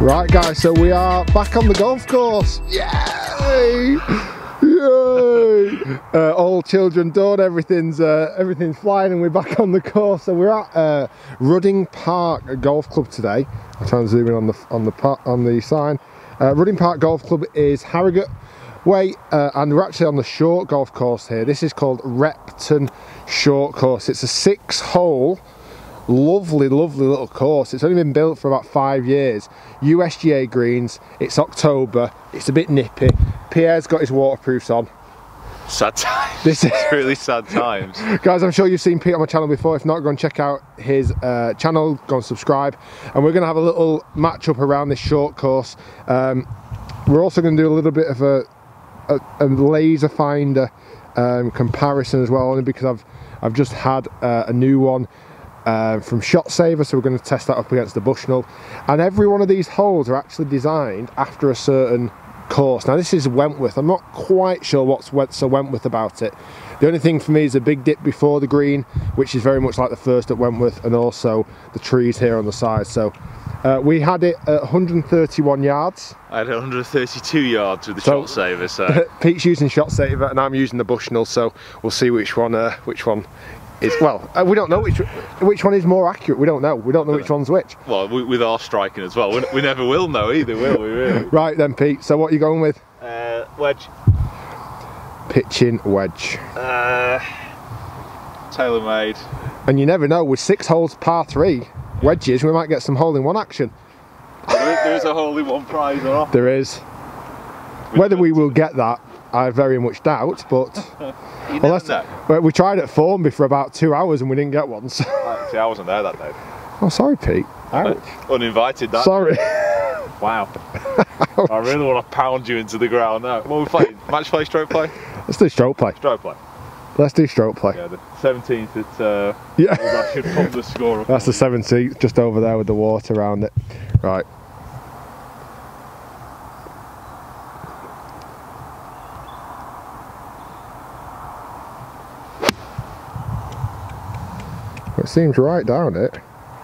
Right, guys, so we are back on the golf course. Yay! Yay! Uh, all children done. Everything's uh, everything's flying, and we're back on the course. So we're at uh, Rudding Park Golf Club today. I'm trying to zoom in on the on the on the sign. Uh, Rudding Park Golf Club is Harrogate Way, uh, and we're actually on the short golf course here. This is called Repton Short Course. It's a six-hole lovely lovely little course. It's only been built for about five years. Usga greens. It's october. It's a bit nippy. Pete's got his waterproofs on. Sad times. This is really sad times. Guys i'm sure you've seen pete on my channel before. If not go and check out his uh, channel. Go and subscribe. And we're going to have a little match up around this short course. Um, we're also going to do a little bit of a, a, a laser finder um, comparison as well only because i've i've just had uh, a new one uh, from Shot Saver, so we're going to test that up against the Bushnell. And every one of these holes are actually designed after a certain course. Now this is Wentworth, I'm not quite sure what's so Wentworth about it. The only thing for me is a big dip before the green, which is very much like the first at Wentworth, and also the trees here on the side. So uh, we had it at 131 yards. I had 132 yards with the so, shot saver. So Pete's using shot saver, and I'm using the Bushnell. So we'll see which one, uh, which one is well, uh, we don't know which which one is more accurate. We don't know. We don't know which one's which. Well, we, with our striking as well, we, we, never will know either, will we? Really? right then, Pete. So what are you going with? Uh, wedge. Pitching wedge. Uh, tailor made. And you never know. With six holes, par three wedges, we might get some hole in one action. there is a hole in one prize, or There is. Whether we will get that, I very much doubt, but well, well, we tried at Formby for about two hours and we didn't get one. So. See, I wasn't there that day. Oh, sorry, Pete. Ouch. Uninvited. That. Sorry. wow. I really want to pound you into the ground now. What are we playing? Match play, stroke play? Let's do stroke play. Stroke play. Let's do stroke play. Yeah, the 17th at. Uh, yeah. I should pump the score up. That's the 17th, just over there with the water around it. Right. Seems right down it.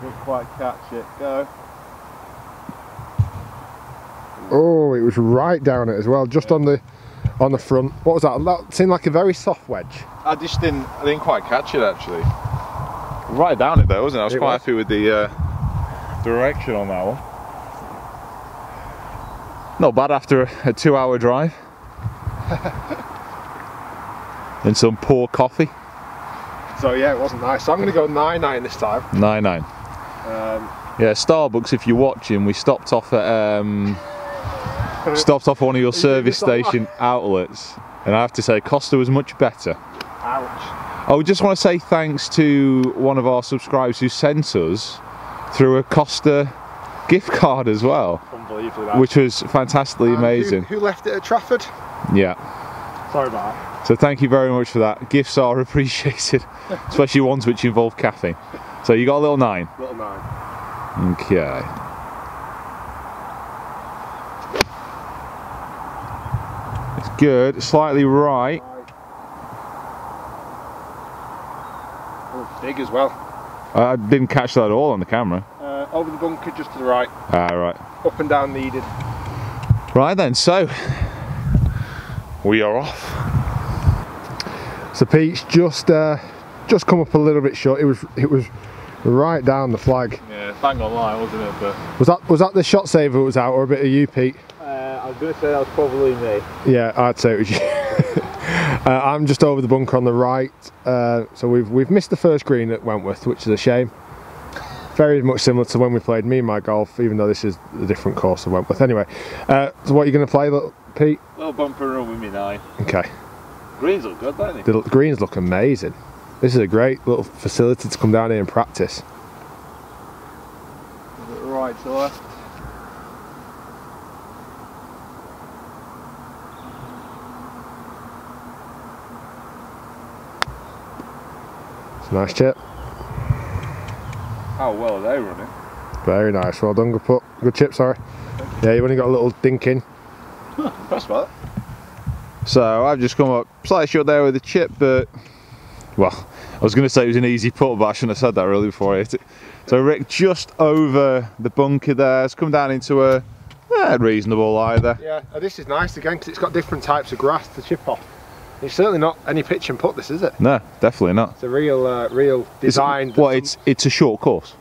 Didn't quite catch it. Go. Oh, it was right down it as well, just yeah. on the on the front. What was that? That seemed like a very soft wedge. I just didn't. I didn't quite catch it actually. Right down it though, wasn't it? I was it quite was. happy with the uh, direction on that one. Not bad after a, a two-hour drive. and some poor coffee. So yeah, it wasn't nice. So I'm going to go 9-9 this time. 9-9. Um, yeah, Starbucks, if you're watching, we stopped off at um, stopped off one of your service station outlets. And I have to say, Costa was much better. Ouch. I just want to say thanks to one of our subscribers who sent us through a Costa gift card as well. Which was fantastically amazing. Who, who left it at Trafford? Yeah. Sorry about that. So thank you very much for that. Gifts are appreciated, especially ones which involve caffeine. So you got a little nine? Little nine. Okay. It's good, slightly right. Oh, big as well. I didn't catch that at all on the camera. Uh, over the bunker, just to the right. Ah, right. Up and down needed. Right then, so we are off. So Pete's just uh, just come up a little bit short. It was it was right down the flag. Yeah, bang on line, wasn't it? But was that was that the shot saver was out or a bit of you, Pete? Uh, I was going to say that was probably me. Yeah, I'd say it was you. uh, I'm just over the bunker on the right, uh, so we've we've missed the first green at Wentworth, which is a shame. Very much similar to when we played me and my golf, even though this is a different course of Wentworth. Anyway, uh, so what are you going to play, little Pete? Little bumper run with me nine. Okay. Greens look good, don't they? The greens look amazing. This is a great little facility to come down here and practice. Right to left. It's a nice chip. How well are they running? Very nice. Well done. Good put. Good chip. Sorry. Yeah, you only got a little dink in. That's right. So I've just come up slightly short there with the chip, but well, I was going to say it was an easy putt, but I shouldn't have said that really before I hit it. So Rick just over the bunker there. It's come down into a eh, reasonable lie there. Yeah, uh, this is nice again because it's got different types of grass to chip off. It's certainly not any pitch and putt. This is it? No, definitely not. It's a real, uh, real design. It's, well, it's it's a short course,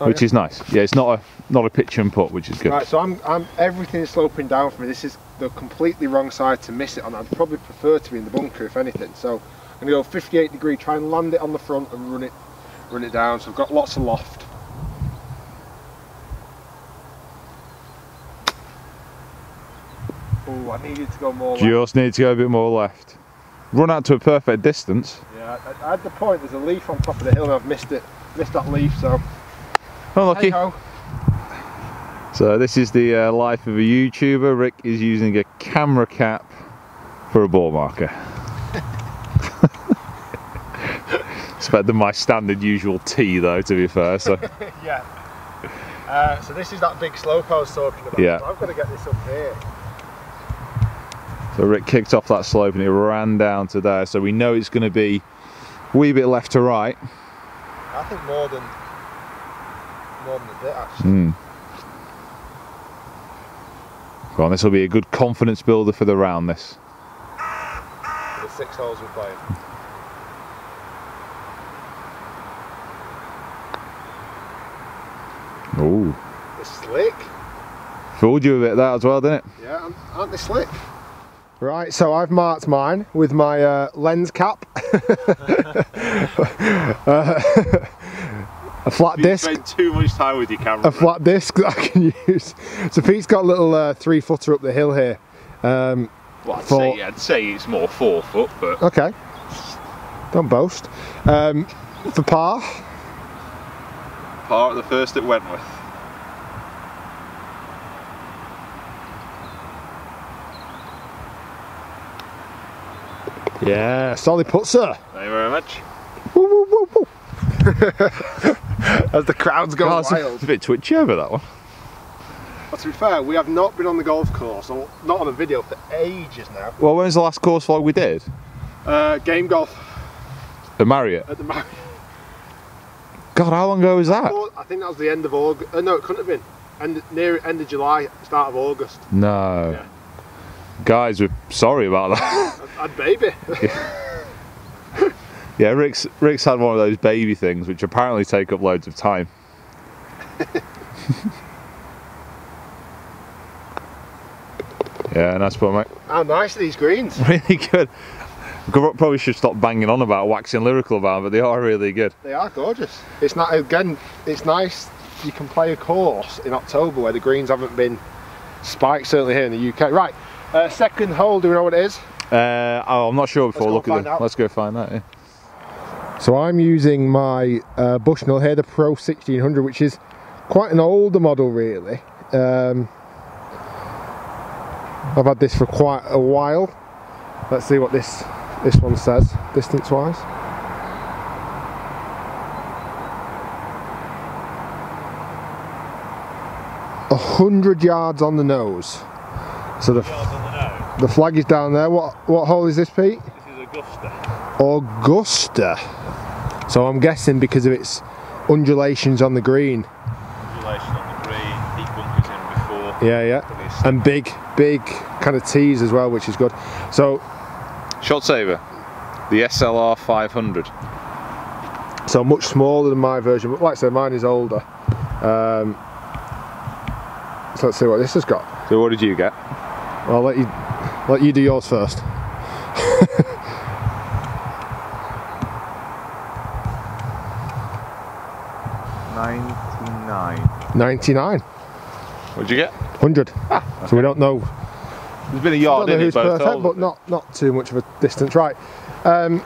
Oh, which yeah. is nice. Yeah, it's not a not a pitch and putt, which is good. Right, so I'm, I'm everything is sloping down for me. This is the completely wrong side to miss it on. I'd probably prefer to be in the bunker if anything. So I'm gonna go 58 degree, try and land it on the front and run it, run it down. So I've got lots of loft. Oh, I needed to go more. left. Just need to go a bit more left. Run out to a perfect distance. Yeah, I, I had the point. There's a leaf on top of the hill, and I've missed it. Missed that leaf. So Unlucky. hey-ho. So this is the uh, life of a YouTuber. Rick is using a camera cap for a ball marker. it's better than my standard usual T though, to be fair. So yeah. Uh, so this is that big slope I was talking about. Yeah. So I've got to get this up here. So Rick kicked off that slope and it ran down to there. So we know it's going to be a wee bit left to right. I think more than more than a bit actually. Mm. Go on, this will be a good confidence builder for the round. This. For the six holes we're playing. Ooh, The slick. fooled you a bit that as well, didn't it? Yeah, aren't- aren't they slick? Right, so I've marked mine with my uh, lens cap, Uh, a flat disc, too much time with your camera. a flat disc that I can use. So Pete's got a little uh, three footer up the hill here. Um, Well, I'd, For- say, I'd say it's more four foot, but okay, don't boast. Um, for par, part of the first at Wentworth. yeah, solid putt, sir. Thank you very much. Woo, woo, woo, woo. As the crowds go Oh, it's, a, wild. it's a bit twitchy over that one. But to be fair, we have not been on the golf course, or not on a video for ages now. Well, when was the last course vlog we did? Uh, game golf The Marriott. at the Marriott. God, how long ago was that? I think that was the end of August. Uh, no, it couldn't have been. End, near end of July, start of August. No. Yeah. Guys, we're sorry about that. I had baby. yeah, Rick's Rick's had one of those baby things which apparently take up loads of time. yeah, nice one, mate. How nice are these greens? Really good. Probably should stop banging on about waxing lyrical about them, but they are really good. They are gorgeous. It's not again. It's nice. You can play a course in October where the greens haven't been spiked. Certainly here in the UK. Right. Uh, second hole. Do we know what it is? Uh, oh, I'm not sure before look at them. out. Let's go find out. Yeah. So I'm using my uh, Bushnell here, the Pro 1600, which is quite an older model, really. Um, I've had this for quite a while. Let's see what this this one says, distance-wise. A hundred yards on the nose. So the the flag is down there. What what hole is this, Pete? This is Augusta. Augusta. So I'm guessing because of its undulations on the green. Relation on the green, deep bunkers in before. Yeah, yeah. And big, big kind of tees as well, which is good. So, Shot saver, the SLR 500. so much smaller than my version. But like I said, mine is older. Um, so let's see what this has got. So what did you get? I'll let you let you do yours first. 99, What did you get? 100. So we don't know There's been a yard in it who's both perfect, holes. but not not too much of a distance. Right. Um,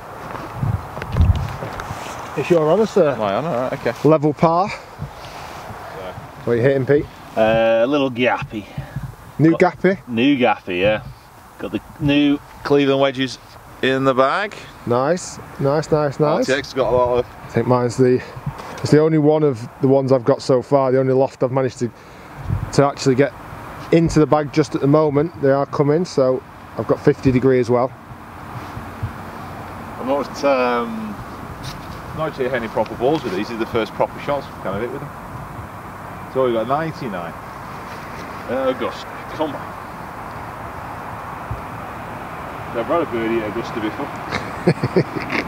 it's your honour, sir. Right, on, alright, okay. Level par. What are you hitting, Pete? Uh, a little gappy. New gappy. New gappy, yeah. Got the new. Cleveland wedges in the bag. Nice, nice, nice, nice. RTX got a lot of. I think mine's the it's the only one of the ones I've got so far. The only loft I've managed to to actually get into the bag just at the moment. They are coming, so I've got 50 degree as well. I'm not. Um, not actually hit any proper balls with these. These are the first proper shots we've kind of hit with them. So we've got 99. Uh, Augusta, come on. I've had a birdie at Augusta before.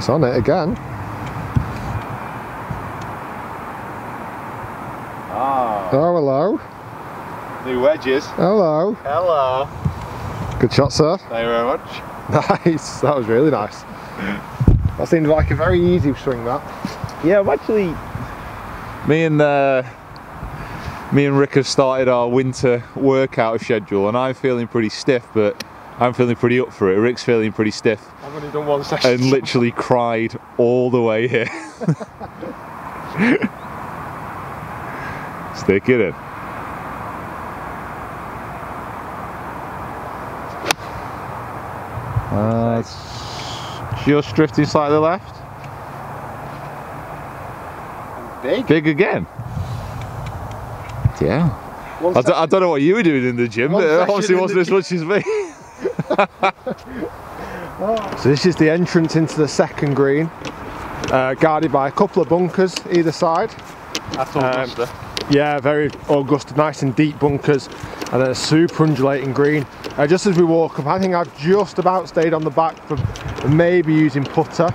It's on it again. Ah, Oh, hello. new wedges. Hello. Hello. Good shot, sir. Thank you very much. Nice. That was really nice. That seemed like a very easy swing, that. Yeah, I'm actually. Me and uh, me and Rick have started our winter workout schedule, and I'm feeling pretty stiff, but I'm feeling pretty up for it. Rick's feeling pretty stiff, I've only done one session. and literally cried all the way here. Stick it in. Uh, it's just drifting slightly left. Big. Big again. Yeah. One I, d- I don't know what you were doing in the gym, One but it obviously in wasn't as much as me. So this is the entrance into the second green, uh, guarded by a couple of bunkers either side. That's Augusta. Yeah, very Augusta, nice and deep bunkers, and then a super undulating green. Uh, just as we walk up, I think I've just about stayed on the back for maybe using putter.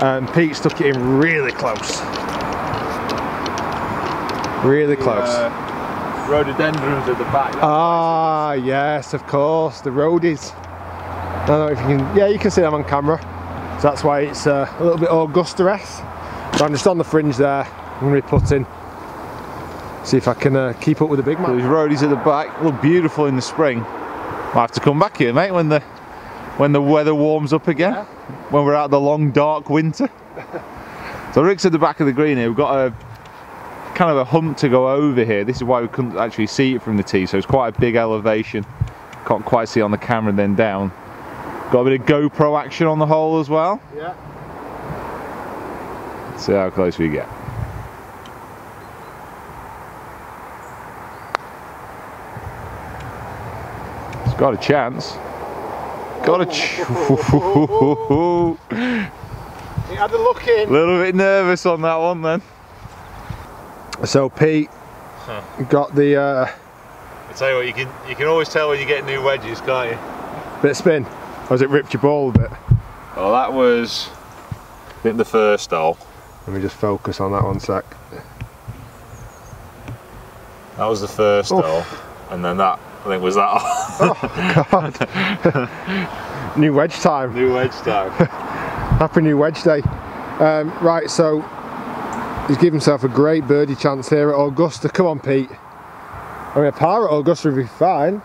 Um, Pete stuck it in really close. Really close. Uh, rhododendrons at the back. Ah, yes, of course, the roadies. I don't know if you can, yeah, you can see them on camera. So that's why it's uh, a little bit Augusta-esque. So I'm just on the fringe there, I'm going to be putting. See if I can uh, keep up with the big Those man. roadies at the back look beautiful in the spring. I'll have to come back here, mate, when the when the weather warms up again. When we're out the long dark winter. so Rick's at the back of the green here. We've got a kind of a hump to go over here. This is why we couldn't actually see it from the tee. So it's quite a big elevation. Can't quite see on the camera and then down. Got a bit of GoPro action on the hole as well. Yeah. Let's see how close we get. It's got a chance. Got a ch- He had a look in. little bit nervous on that one then. So Pete got the uh, I tell you what, you can you can always tell when you get new wedges, can't you? bit of spin. Or has it ripped your ball a bit? Well, that was I think the first hole. Let me just focus on that one sec. That was the first Oof. hole, and then that I think was that hole. God. new wedge time. new wedge time. Happy New Wedge Day. Um, right, so he's given himself a great birdie chance here at Augusta. Come on, Pete. I mean, a par at Augusta would be fine.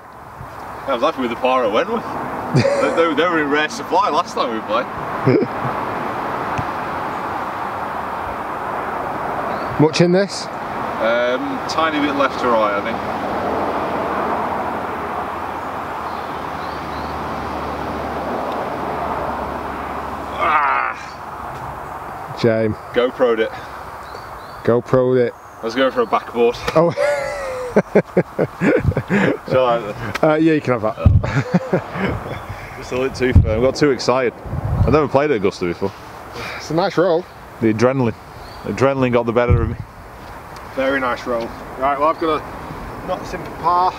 I was happy with the par I went with. They, they, were in rare supply last time we played. Much in this? Um, tiny bit left to right, I think. Ah, Shame. GoPro'd it. GoPro'd it. I was going for a backboard. Oh, uh, yeah, you can have that. just a little too firm. Got too excited. I've never played at Augusta before. It's a nice roll. The adrenaline. The adrenaline got the better of me. Very nice roll. Right, well, I've got a not simple par.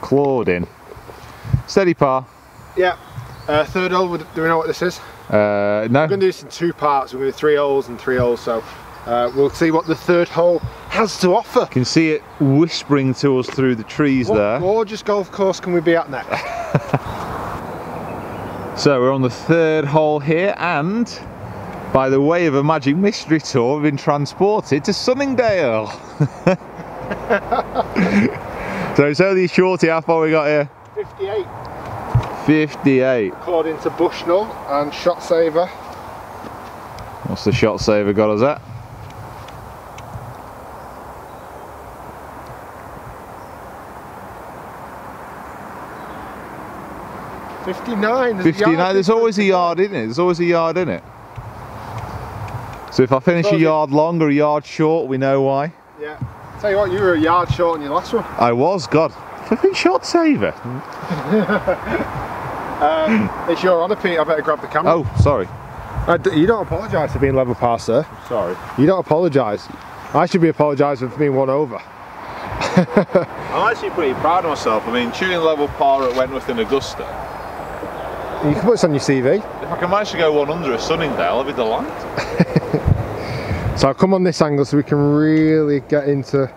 Clawed in. Steady par. Yeah. Uh, third hole, do we know what this is? Uh, no. We're going to do this in two parts. We're going to do three holes and three holes, so uh, we'll see what the third hole has to offer. You can see it whispering to us through the trees What there. gorgeous golf course can we be at next? So we're on the third hole here and by the way of a magic mystery tour we've been transported to Sunningdale. so it's only shorty how far we got here? 58, 58. according to Bushnell and Shot Saver. What's the shot saver got us at? Fifty-nine. there's 59. There's always a yard in it. There's always a yard in it. So if I finish a yard long or a yard short, we know why. Yeah. Tell you what, you were a yard short on your last one. I was, God. Flipping shot saver. Um, it's your honour, Pete. I better grab the camera. Oh, sorry. Uh, you don't apologise for being level past, sir. Sorry. You don't apologise. I should be apologising for being one over. I'm actually pretty proud of myself. I mean, tuning level par at Wentworth and Augusta. You can put this on your CV. If I can manage to go one under at Sunningdale, I'll be delighted. So I'll come on this angle so we can really get into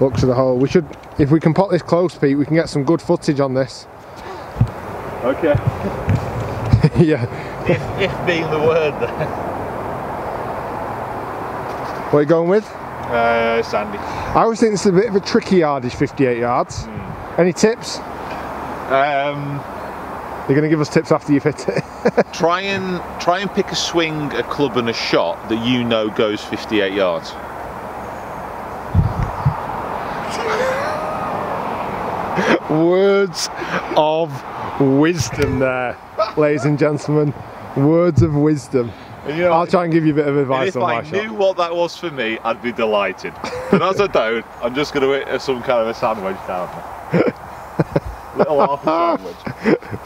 looks of the hole. We should, if we can pop this close, Pete, we can get some good footage on this. Okay. yeah. If, if being the word there. What are you going with? Uh, Sandy. I always think this is a bit of a tricky yardage, 58 yards. Any tips? Um, You're going to give us tips after you've hit it. try and try and pick a swing, a club, and a shot that you know goes 58 yards. Words of wisdom there, ladies and gentlemen. Words of wisdom. You know, I'll try and give you a bit of advice if on I my knew what that was for me, I'd be delighted. But as I don't, I'm just going to hit some kind of a sandwich down there. Little half a sandwich.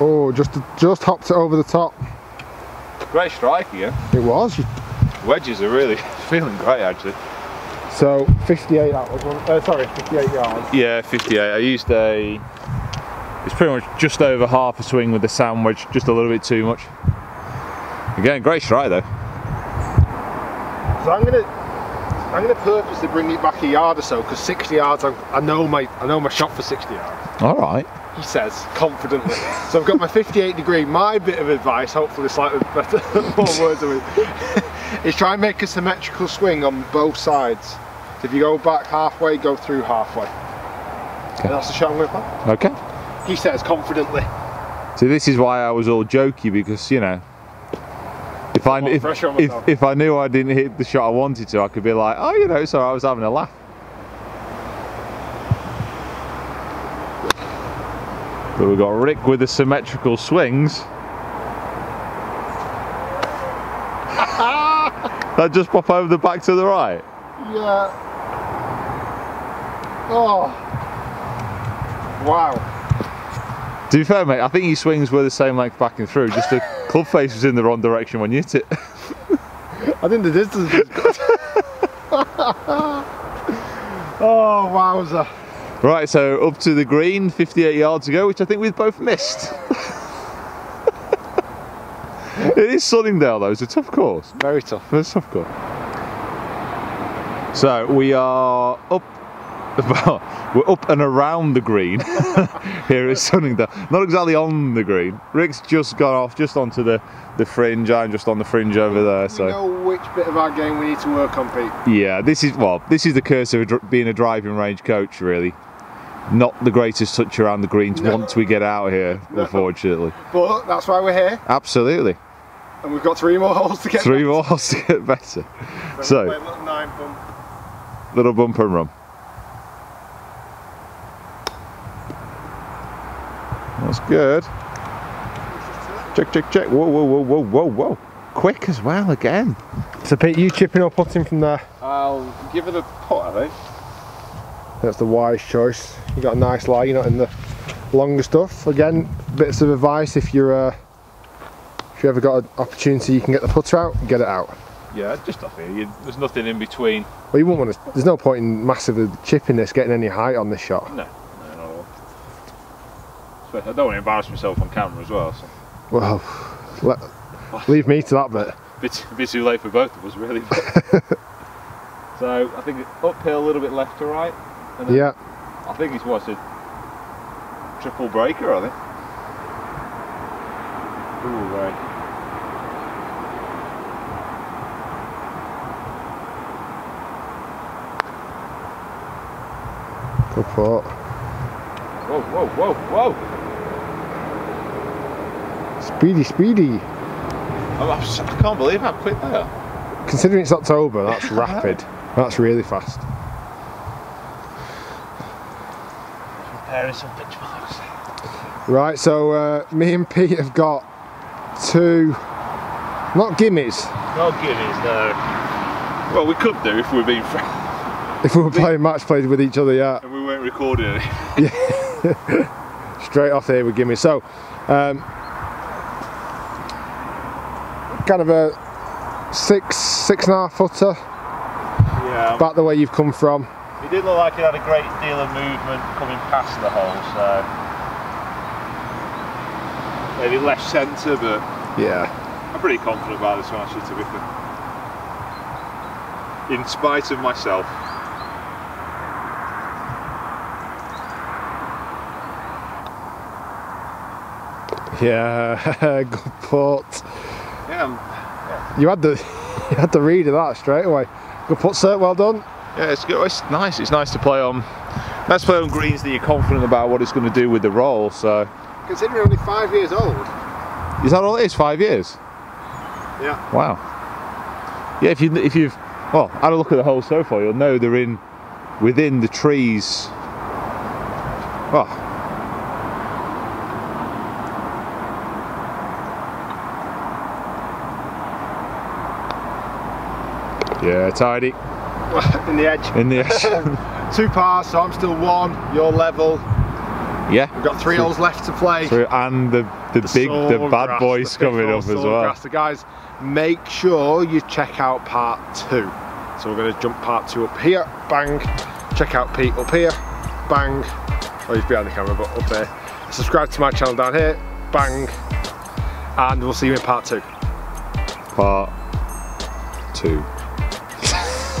Oh, just just hopped it over the top. Great strike again. It was. Wedges are really feeling great actually. So 58 that was one. Uh, sorry, 58 yards. Yeah, 58. I used a. It's pretty much just over half a swing with the sandwich, just a little bit too much. Again, great strike though. So I'm gonna I'm gonna purposely bring it back a yard or so because 60 yards I, I know my I know my shot for 60 yards. All right. He says confidently. so I've got my 58 degree. My bit of advice, hopefully slightly better, more words of it, is try and make a symmetrical swing on both sides. So if you go back halfway, go through halfway. And that's the shot I'm going to play. Okay. He says confidently. So this is why I was all jokey because you know, I if, if, if I knew I didn't hit the shot I wanted to, I could be like, oh, you know, so I was having a laugh. But we've got Rick with the symmetrical swings. that just pop over the back to the right. Yeah. Oh. Wow. To be fair, mate, I think your swings were the same length back and through. Just the club face was in the wrong direction when you hit it. I think the distance was good. oh, wowza. Right, so up to the green, 58 yards ago, which I think we've both missed. it is Sunningdale though, it's a tough course. Very tough. It's a tough course. So we are up, well, we're up and around the green here at Sunningdale. Not exactly on the green. Rick's just gone off, just onto the, the fringe. I'm just on the fringe over there. We So know which bit of our game we need to work on, Pete. yeah, this is well, this is the curse of being a driving range coach, really. Not the greatest touch around the greens No. once we get out here, No. unfortunately. But that's why we're here, Absolutely, and we've got three more holes to get. three more holes to get better. So- Play a little nine bump. Little bump and run. That's good. Check, check, check. Whoa, whoa, whoa, whoa, whoa, whoa. Quick as well again. So, Pete, you chipping or putting from there? I'll give it a putt, I think. That's the wise choice. You got a nice lie. You're not in the longer stuff. Again, bits of advice if you're. Uh, if you ever got an opportunity, you can get the putter out, get it out. Yeah, just off here. You, there's nothing in between. Well, you won't want to. There's no point in massively chipping this, getting any height on this shot. No, no, not at all. But I don't want to embarrass myself on camera as well. So. Well, let, leave me to that bit. bit, bit too late for both of us, really. so I think uphill a little bit left to right. And then Yeah. I think it's what's a triple breaker, I think. Ooh, right. Good putt. Whoa, whoa, whoa, whoa! Speedy, speedy. I'm, I'm, can't believe how quick they are. Considering it's October, that's rapid. That's really fast. Preparing some benchmarks. Right, so uh, me and Pete have got two, not gimmies, No gimmies, no. Well, we could do if we're being frank if we were playing match plays with each other, yeah. and we weren't recording it. straight off here with Gimme. So, um, kind of a six, six and a half footer, Yeah. back the way you've come from. It did look like it had a great deal of movement coming past the hole, so Maybe left centre, but Yeah. I'm pretty confident about this one actually, to be fair. In spite of myself. Yeah, good putt. Yeah, You had the, you had the read of that straight away. Good putt, sir. Well done. yeah, it's good. It's nice. It's nice to play on. Nice to play on greens that you're confident about what it's going to do with the roll. So, Considering only five years old. is that all it is? Five years? Yeah. Wow. Yeah, if you if you've well had a look at the hole so far, you'll know they're in within the trees. Oh, yeah, tidy In the edge. in the edge. Two pars, so I'm still one. Your level. yeah, We've got three holes left to play. and the the, big the bad Sawgrass, boys the coming up as well. Sawgrass. So guys, make sure you check out part two. So we're going to jump part two up here, bang. Check out Pete up here, bang. Oh, he's behind the camera, but up there. Subscribe to my channel down here, bang. And we'll see you in part two. Part two.